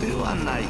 ではない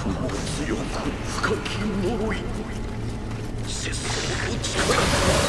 悪も強く深き呪い。節操の力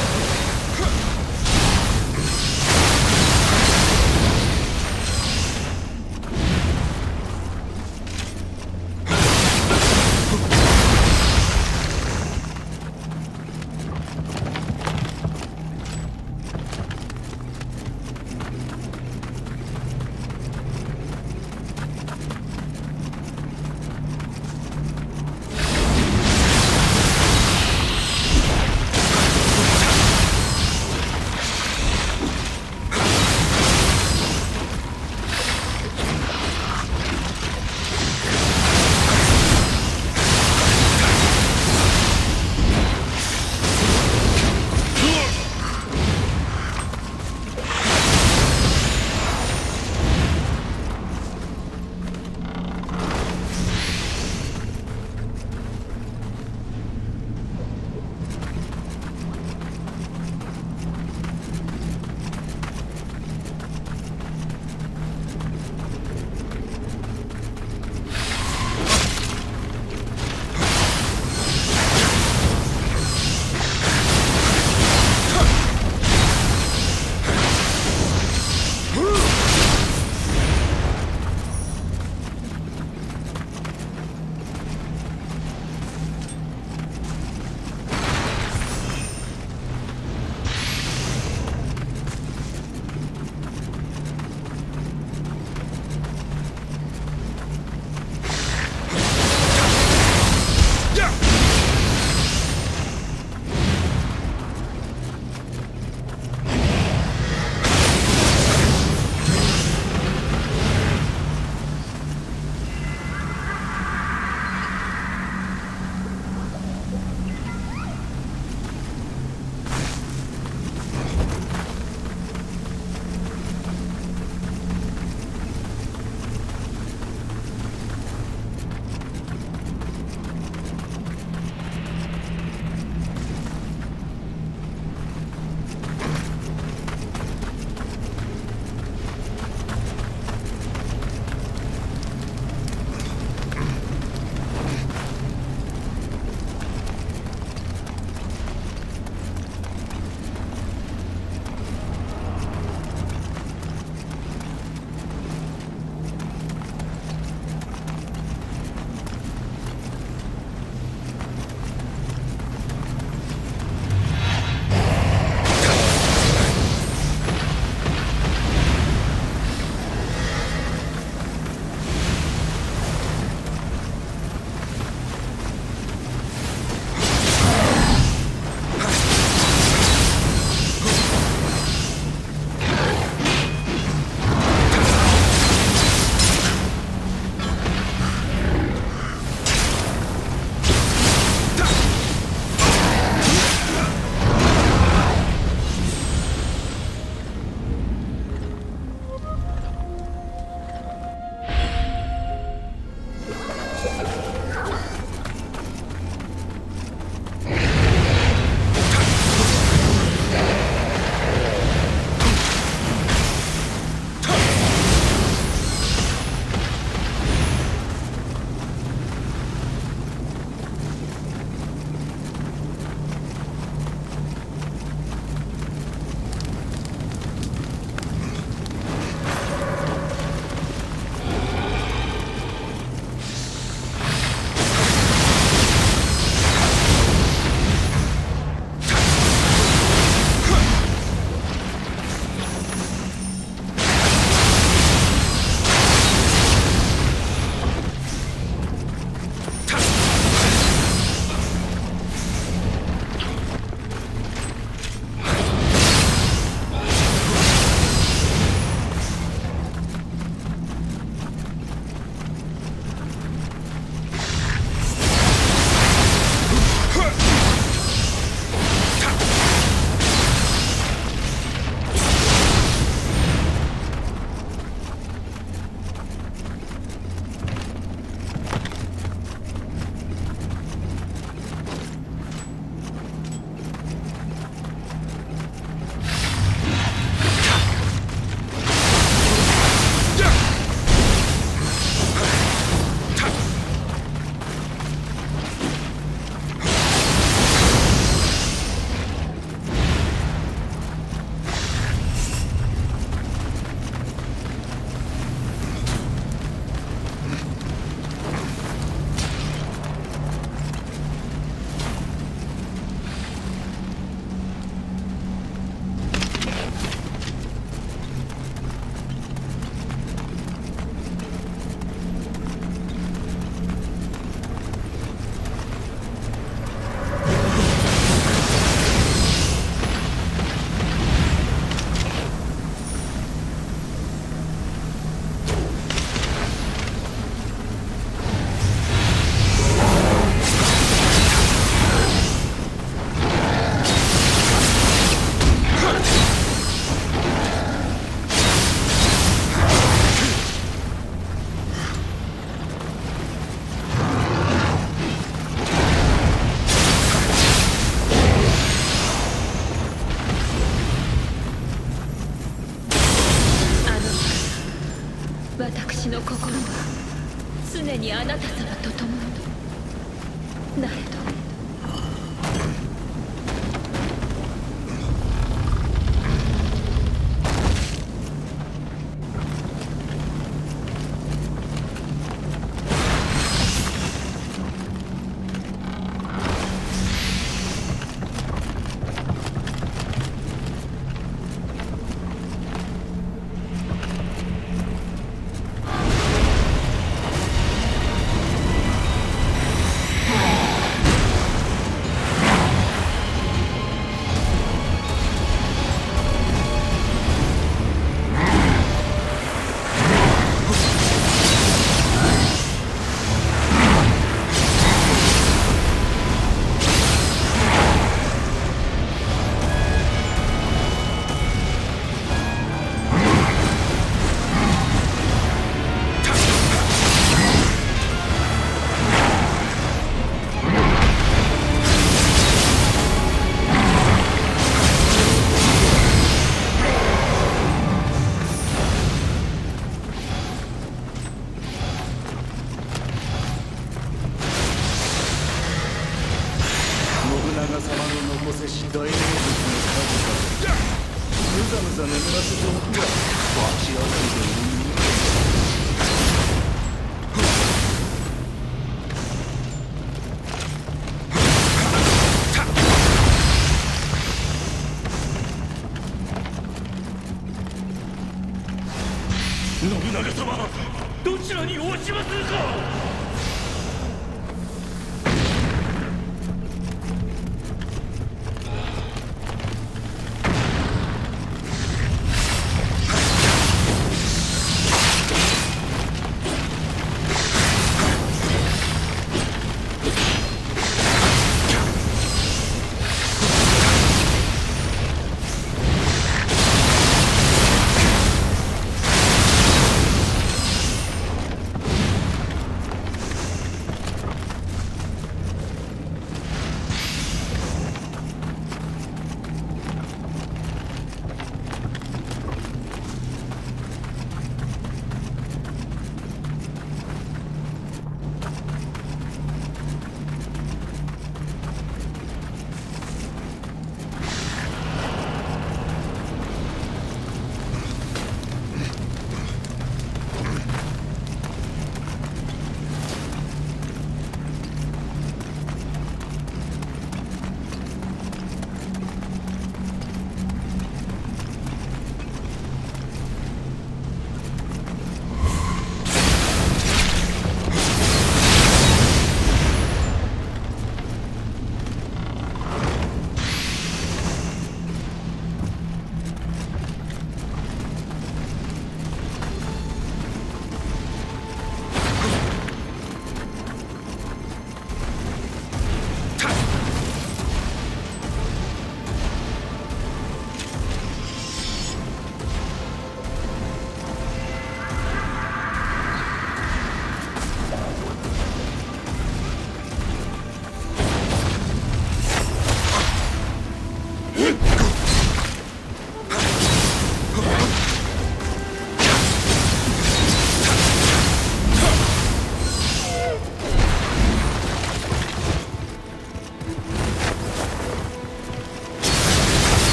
あなた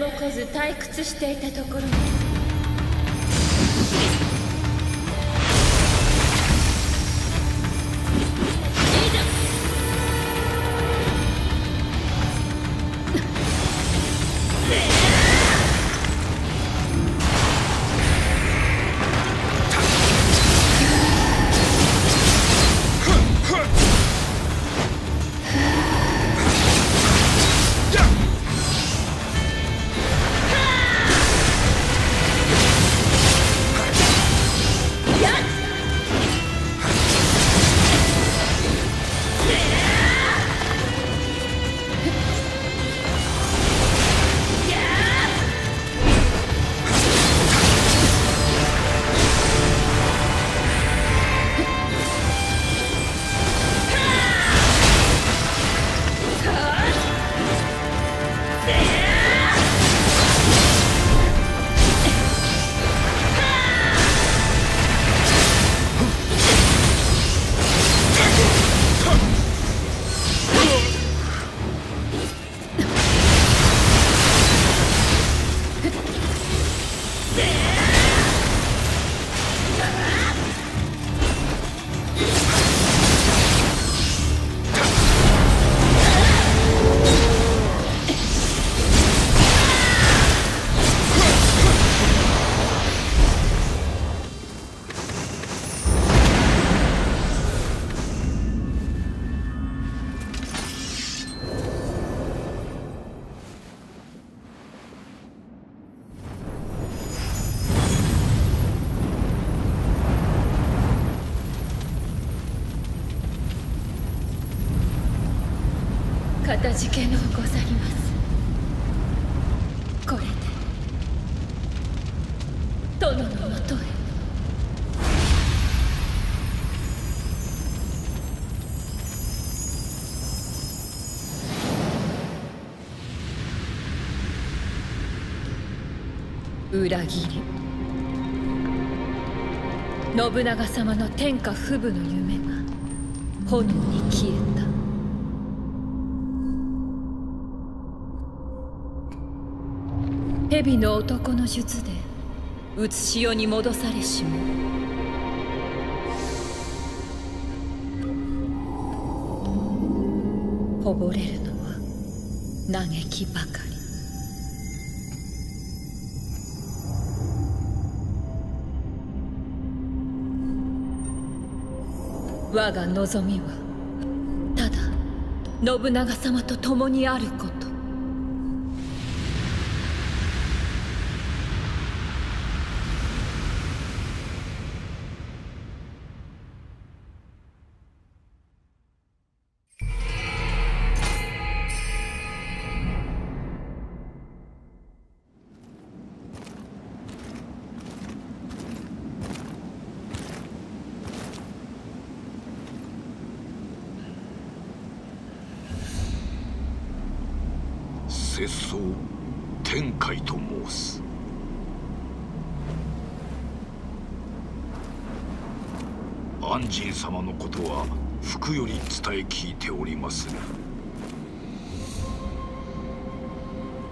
も来ず退屈していたところ。に裏切り。信長様の天下不武の夢が炎に消えた。蛇の男の術で写し世に戻されしも。こぼれるのは嘆きばかり。我が望みはただ信長様と共にあること。節操天海と申す。安仁様のことは福より伝え聞いておりまする。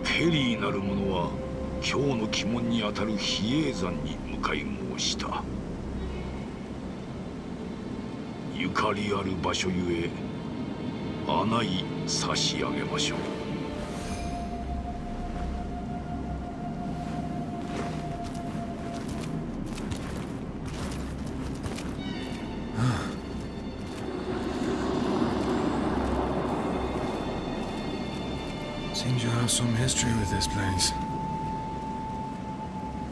ペリーなる者は今日の鬼門にあたる比叡山に向かい申した。ゆかりある場所ゆえ穴い差し上げましょう。Some history with this place.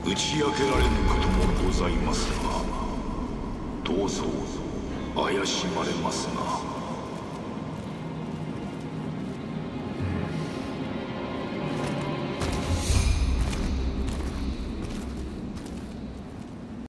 打ち明けられぬこともございますが逃走怪しまれますが